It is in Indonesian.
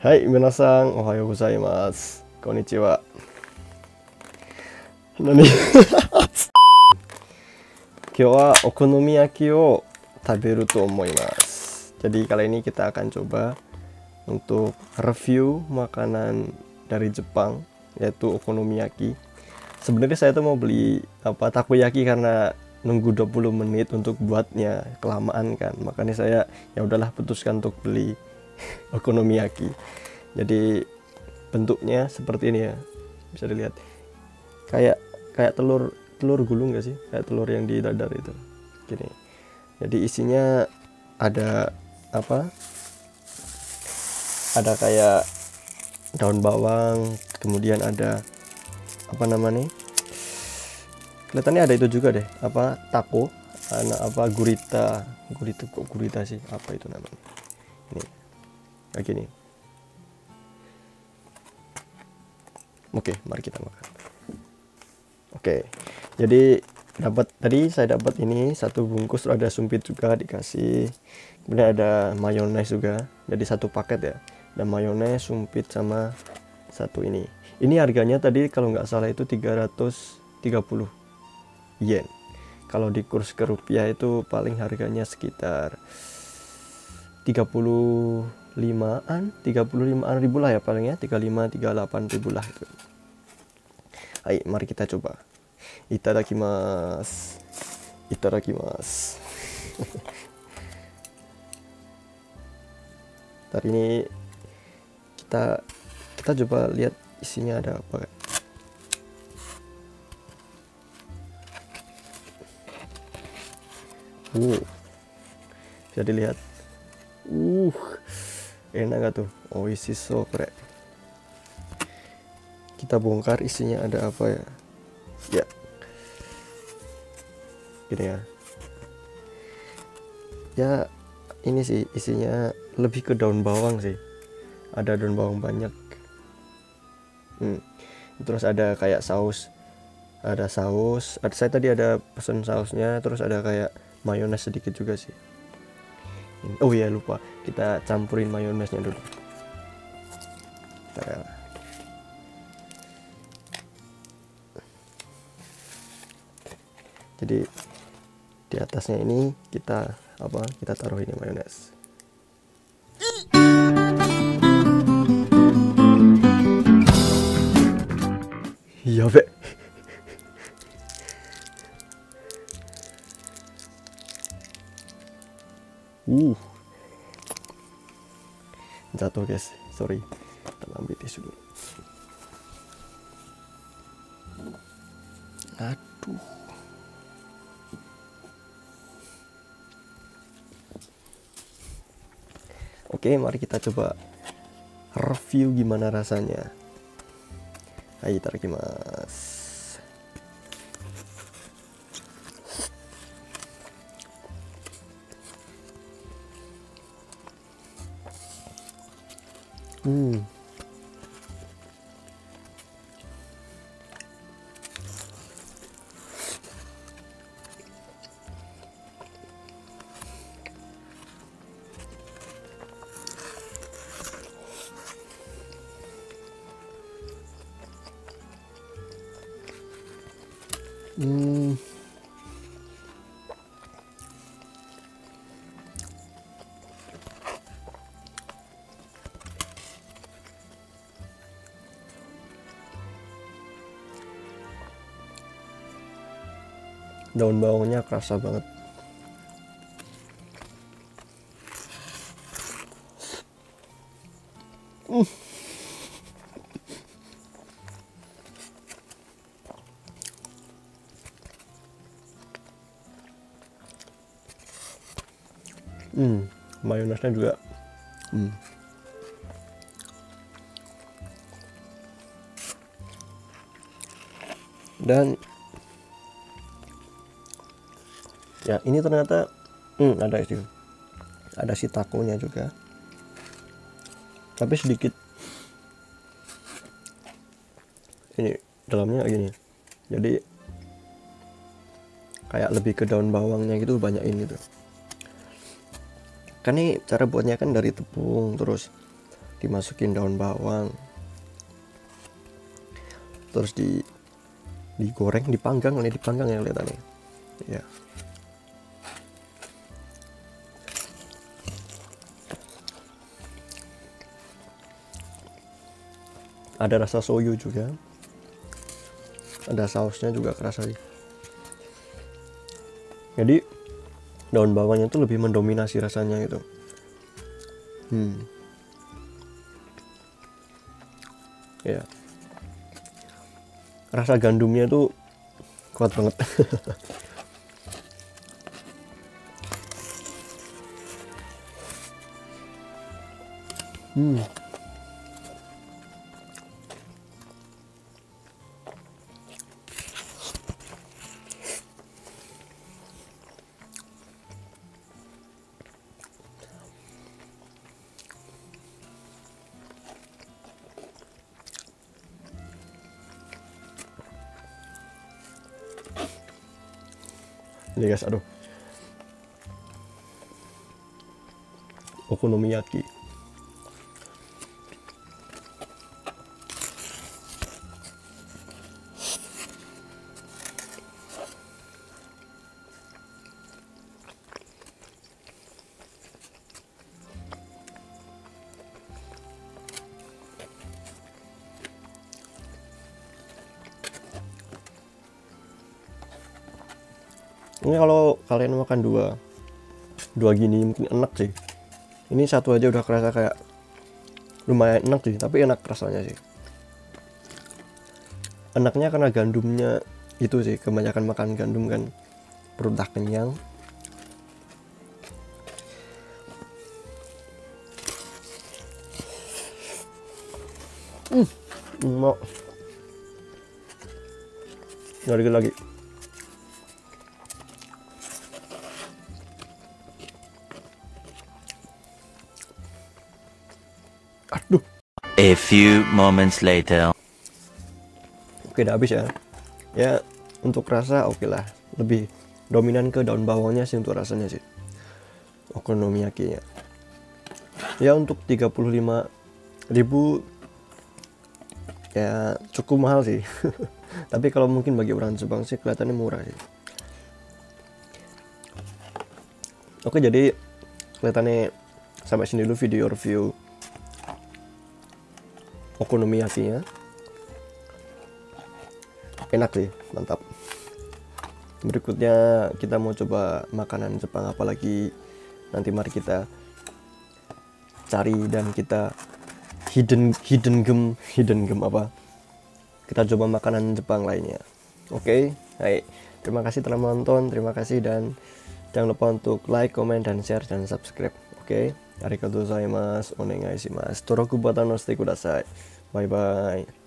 はい、皆さん、おはようございます。こんにちは。何今日はお好み焼きを食べると思います. Jadi kali ini kita akan coba untuk review makanan dari Jepang yaitu okonomiyaki. Sebenarnya saya tuh mau beli apa takoyaki karena nunggu 20 menit untuk buatnya kelamaan kan. Makanya saya ya udahlah putuskan untuk beli okonomiyaki. Jadi bentuknya seperti ini ya. Bisa dilihat. Kayak kayak telur telur gulung gak sih? Kayak telur yang di dadar itu. Gini. Jadi isinya ada apa? Ada kayak daun bawang, kemudian ada apa namanya? Kelihatannya ada itu juga deh, apa taco, anak apa gurita, gurita kok gurita sih? Apa itu namanya? Ini, kayak gini. Oke, mari kita makan. Oke, jadi dapat tadi saya dapat ini satu bungkus ada sumpit juga dikasih, kemudian ada mayones juga, jadi satu paket ya. Dan mayones, sumpit sama satu ini. Ini harganya tadi kalau nggak salah itu 330 yen. Kalau di kurs ke rupiah itu paling harganya sekitar 35-an, 35-an ribu lah ya paling ya, 35 38 ribu lah itu. Ayo, mari kita coba. Itadakimasu. Itadakimasu. Tadi ini kita kita coba lihat isinya ada apa. Uh, bisa dilihat. Uh, enak gak tuh? Oh isi so keren. Kita bongkar isinya ada apa ya? Ya, gini ya. Ya, ini sih isinya lebih ke daun bawang sih. Ada daun bawang banyak. Hmm. Terus ada kayak saus. Ada saus. Saya tadi ada pesan sausnya. Terus ada kayak mayones sedikit juga sih. Oh iya lupa. Kita campurin mayonesnya dulu. Bentar ya. Jadi di atasnya ini kita apa? Kita taruh ini mayones. Iya, Uh. Jatuh, guys. Sorry. Kita ambil tisu dulu. Aduh. Oke, mari kita coba review gimana rasanya. Ayo, itadakimasu. Hmm. Hmm. Daun bawangnya kerasa banget. Hmm, mayonesnya juga. Hmm. Dan ya ini ternyata hmm, ada sih. Ada si takonya juga. Tapi sedikit. Ini dalamnya gini. Jadi kayak lebih ke daun bawangnya gitu banyak ini tuh kan ini cara buatnya kan dari tepung terus dimasukin daun bawang. Terus di digoreng dipanggang nih dipanggang ya kelihatannya ya ada rasa soyu juga. Ada sausnya juga kerasa sih. Jadi daun bawangnya itu lebih mendominasi rasanya gitu. Hmm. Ya rasa gandumnya tuh kuat banget. Hmm ini guys aduh okonomiyaki ini kalau kalian makan dua dua gini mungkin enak sih. Ini satu aja udah kerasa kayak lumayan enak sih tapi enak rasanya sih. Enaknya karena gandumnya itu sih kebanyakan makan gandum kan. Perut dah kenyang. Hmm, mau lagi lagi A few moments later. oke udah habis ya? Ya untuk rasa oke lah. Lebih dominan ke daun bawangnya sih untuk rasanya sih. Okonomiyaki ya ya untuk 35 ribu ya cukup mahal sih. Tapi kalau mungkin bagi orang Jepang sih kelihatannya murah sih. Oke jadi kelihatannya sampai sini dulu video review okonomiyaki nya enak sih mantap. Berikutnya kita mau coba makanan Jepang apalagi nanti mari kita cari dan kita hidden hidden gem hidden gem apa? Kita coba makanan Jepang lainnya. Oke okay? Hai. Terima kasih telah menonton terima kasih dan jangan lupa untuk like comment dan share dan subscribe. Oke. okay? ありがとうございます。お願いします。登録ボタンを押してください。バイバイ。